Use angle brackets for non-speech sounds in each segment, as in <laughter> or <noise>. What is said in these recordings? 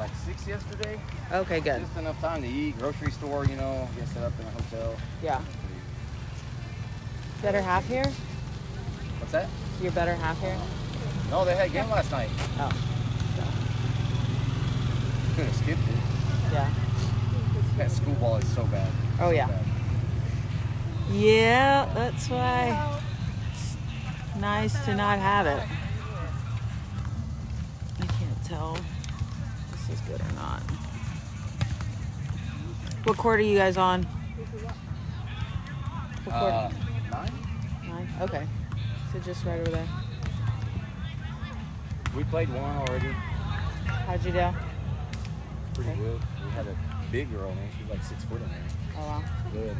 like six yesterday. Okay, good. Just enough time to eat, grocery store, you know, get set up in a hotel. Yeah. Better half here? What's that? Your better half here? No, they had a game last night. Oh, Could have skipped it. yeah. That school ball is so bad. Oh, So yeah. bad. Yeah, that's why it's nice to not have it. I can't tell this is good or not. What court are you guys on? What court? Uh, nine? Nine? Okay. So just right over there. We played one already. How'd you do? Pretty Okay. good. We had a big girl, man. She's like six foot in there. Oh, wow. Good.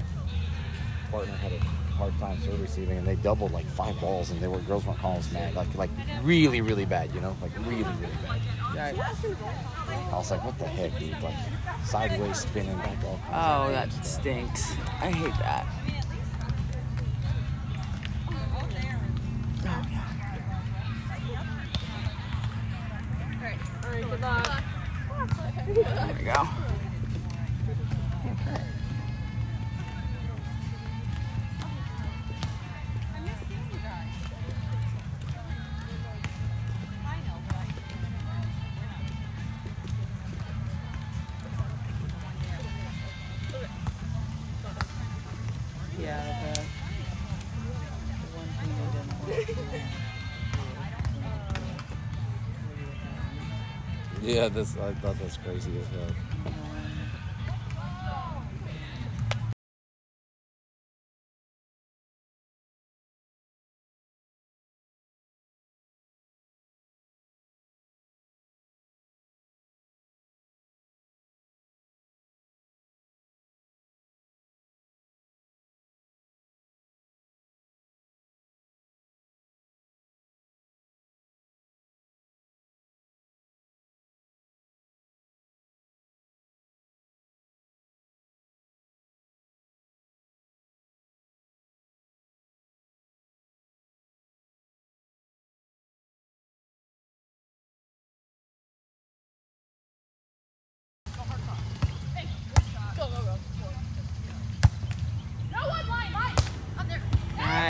Partner had a hard time serve receiving, and they doubled like five balls, and they were girls weren't calling us mad, like like really really bad, you know, like really really bad. Right. I was like, what the heck, dude? Like sideways spinning back all Oh, that stinks. I hate that. Yeah, this I thought that's crazy as well.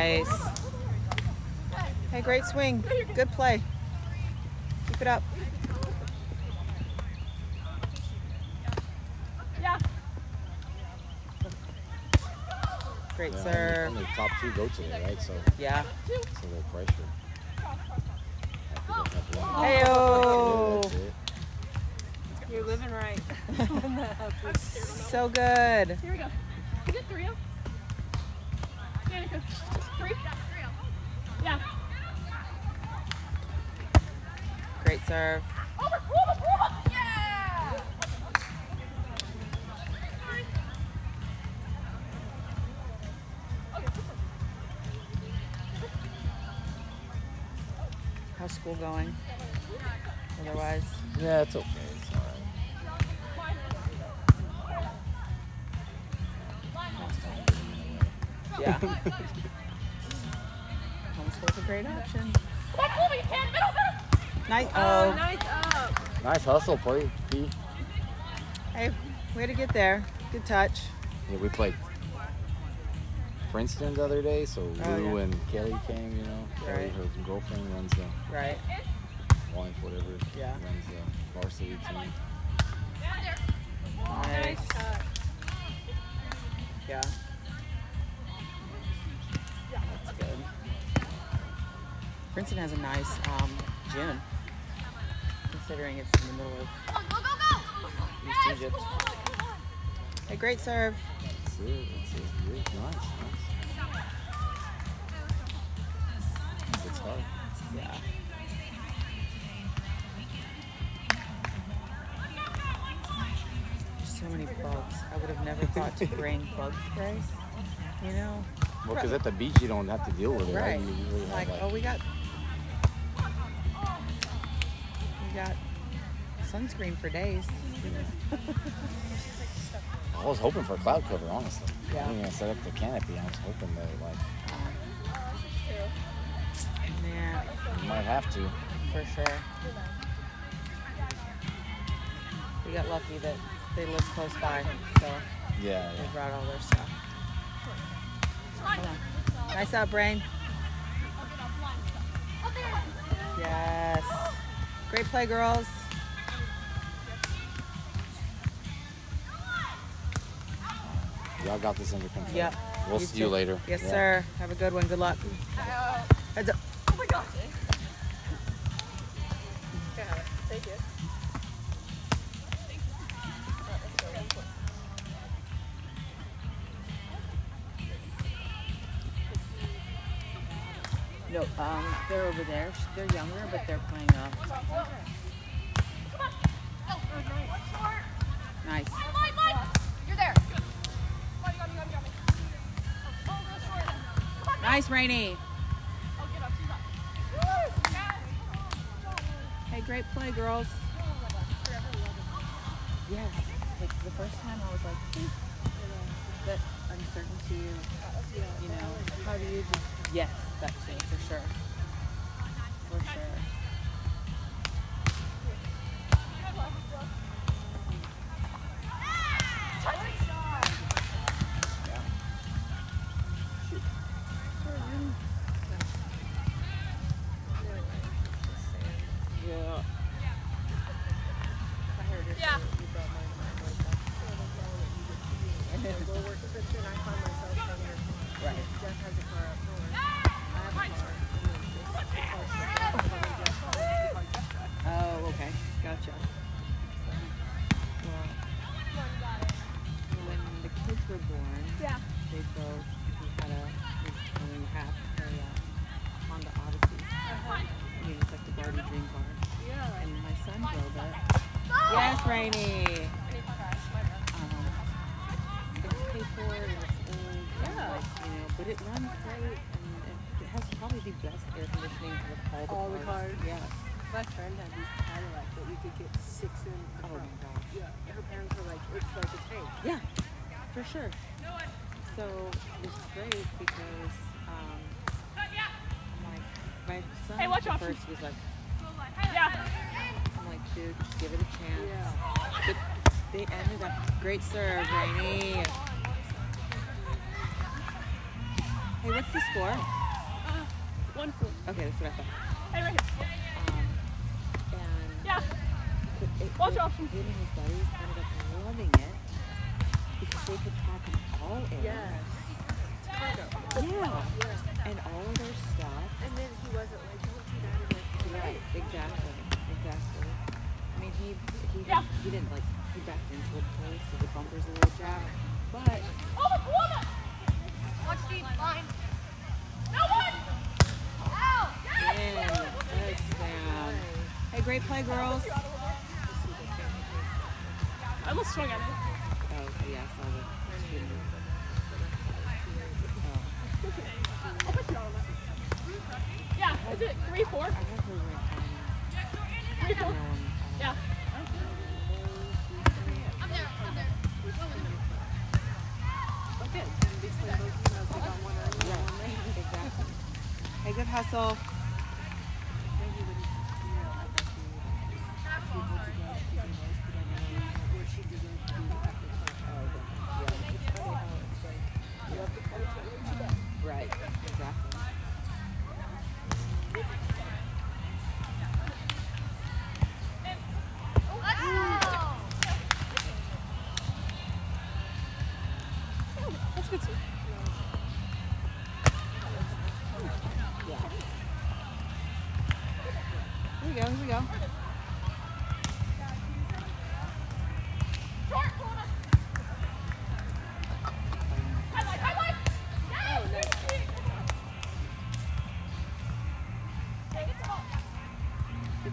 Nice. Hey, great swing. Good play. Keep it up. Great Yeah, serve. Only top two go today, right? So Yeah. it's a little pressure. Heyo. That's. You're living right. <laughs> <laughs> So good. Here we go. Is it three? Danica, three? Yeah. Great serve. How's school going? Otherwise, Yeah, it's okay. Yeah. <laughs> Homeschool's a great option. Come on, you can. Middle, middle. Nice. Oh, Oh, nice up. Nice hustle, play, P. hey, way to get there. Good touch. Yeah, we played Princeton the other day, so Oh, Lou yeah. and Kelly came. You know, Kelly, Right. her girlfriend runs the Right. wife, whatever. Yeah. Runs the varsity team. Nice. touch. Yeah. Good. Princeton has a nice um, gym, considering it's in the middle of Go. East Egypt. Hey, great serve. That's it. That's it. Good. Nice. Nice. Good start. Yeah. So many bugs. I would have never thought to bring bug spray. You know? Well, because at the beach you don't have to deal with it, right? Right. Have Like, like, oh, we got we got sunscreen for days. I was hoping for cloud cover, honestly. Yeah. I mean, I set up the canopy. I was hoping that like Yeah, you might have to. for sure. We got lucky that they live close by, so Yeah, they yeah. brought all their stuff. Nice out, Brain. Yes. Great play, girls. Y'all got this under control. Yep. We'll see you later. Yes, Yeah. sir. Have a good one. Good luck. Heads up. No, um, they're over there. They're younger, but they're playing uh, nice. Mike, Mike. You're there. Come on, you got me, you got me, you got me. Real short. Come on. Nice, Reyne. Get up, she's up. Hey, great play, girls. Yes. Like the first time I was like, uncertainty you know, how do you just, yes, that's it, for sure. For sure. For sure. So it's great because um, like my son Hey, watch at out. first was like, Yeah. I'm like, dude, just give it a chance. Yeah. But they ended up great serve, Reyne. Hey, what's the score? One fool. Okay, that's what I thought. Hey, right here. Um, and Yeah. but it, Watch it, out. Him and his buddies ended up loving it because they could pack all in. Yes. Cargo. Yeah. And all of their stuff. And then he wasn't like, don't do that Right, exactly, exactly. I mean, he he Yeah. he didn't like he backed into a place, so the bumper's a little jacked, but Oh, woman. Watch deep. Line. No one. Ow. Yes. Hey, great play, girls. I almost swung at it. Yeah, I saw the. Oh, I'll put you on that. Yeah. Is it three, four? I have her right Three, four. Yeah. I'm there. I'm there. Okay, so between both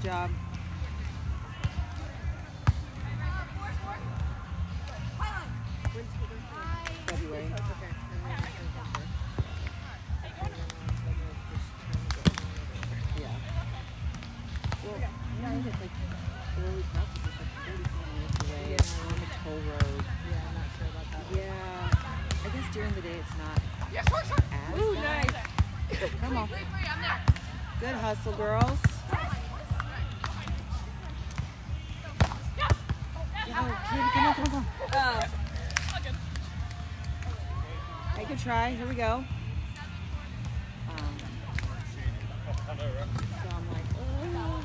get one Yeah. Well, you know, it's like early practice is like 45 minutes away Yeah. on the toll road. Yeah, I'm not sure about that. Yeah. I guess during the day it's not Yeah, short, short. Ooh, nice. Come on. Three, three, I'm there. Good hustle, girls. Oh. Make a try. Here we go. Um, so I'm like, oh.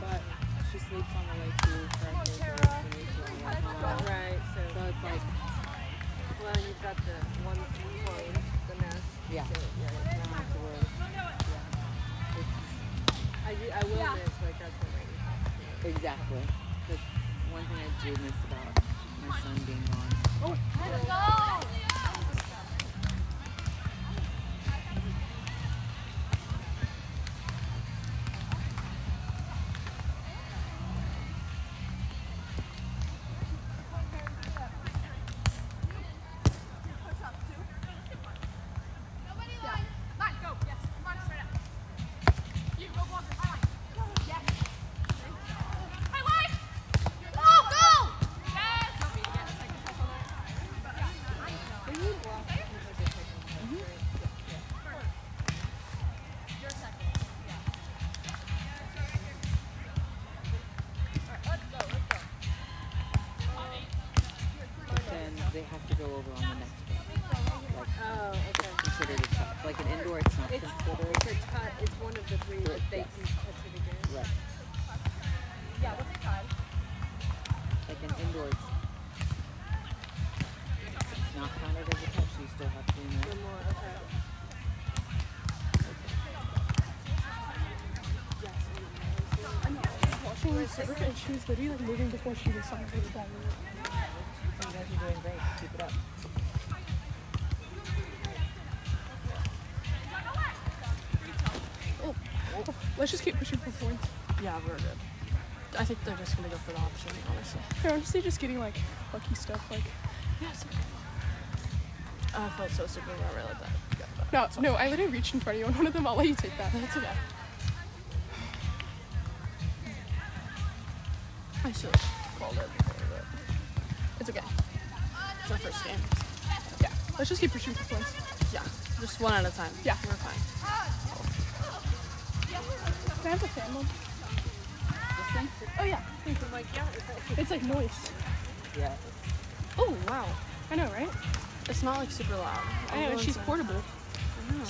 But she sleeps on the way to her Right, so, So it's like, well, you've got the one point, the nest. yeah, So, yeah, I don't have to worry. Yeah. I, I will miss, like, that's what I Exactly. That's one thing I do miss about my son being gone. Oh, Let's And she was literally like moving before she even started the ball. You guys are doing great. Keep it oh, up. Let's just keep pushing for points. Yeah, we're good. I think they're just gonna go for the option, honestly. They're honestly just getting like lucky stuff. Like Yeah, it's okay. I felt so super when I realized that. Yeah, no, no. I literally reached in front of you on one of them. I'll let you take that. That's okay. I should have called it before, but it's okay. It's our first game. Yeah, let's just keep pushing for points. Yeah, just one at a time. Yeah. we're fine. Can I have the fan on? This thing? Oh yeah, like, yeah, it's it's like moist. Yeah. Oh wow, I know, right? it's not like super loud. I know, Everyone's she's like- portable. I know.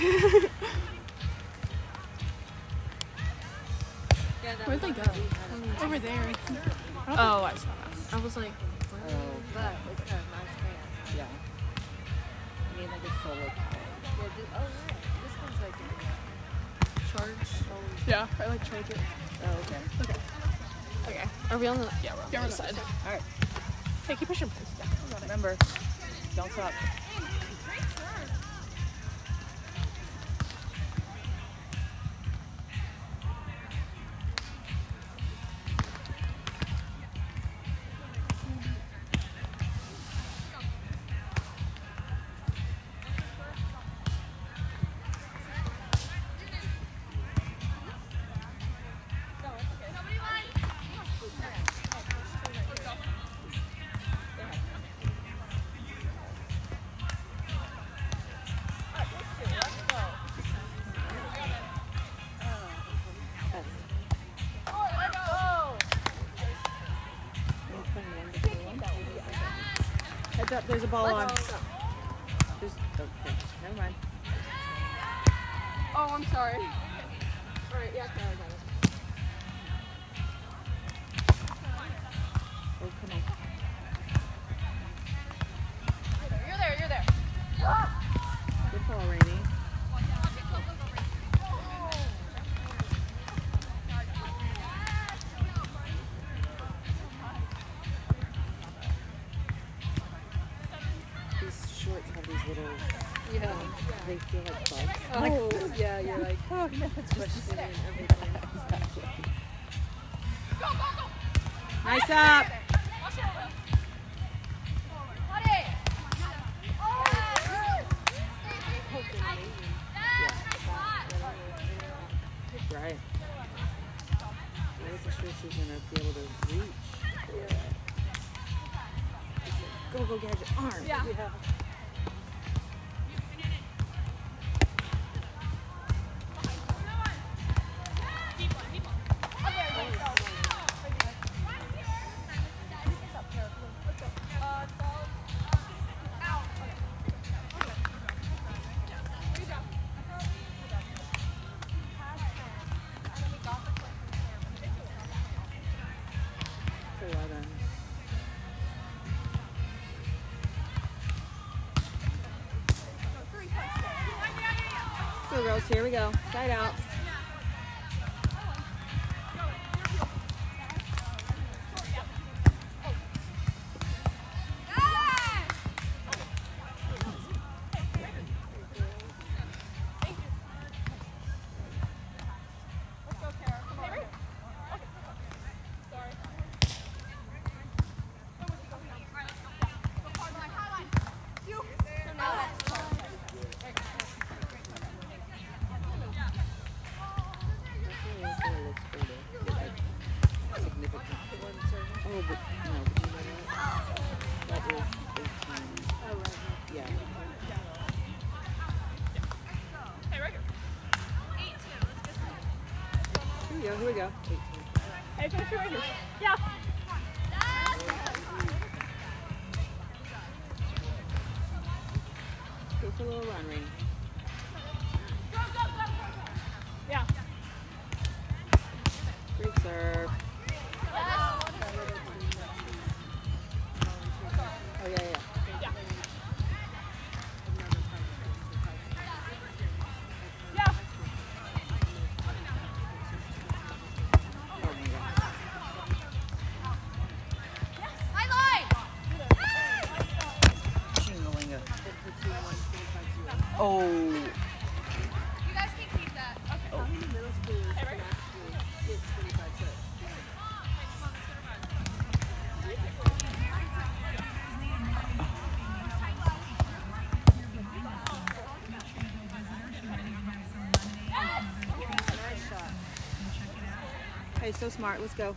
yeah, that Where'd was they go? Over there. Oh, I saw that. I was like. Oh, But it's got a nice fan. yeah. I mean, like a solar power. Yeah, this, oh, right. This one's like, Charge. Yeah, I like charge it. Oh, okay. Okay. Are we on the? Yeah, we're on Yeah, the we're other on side. the All right. Hey, keep pushing points. Yeah, I got it. Remember, don't stop. Up, there's a ball on. Just, okay, never mind. oh, I'm sorry. All right, yeah, got it. Oh, come on. You're there, you're there. Good Nice up. Go. Side out. We go, here we go. 18. Go for a little run, Reyne. Go, go, go, go, go. Yeah. Great serve. Oh. You guys can keep that. 25 foot? Hey, so smart. Let's go.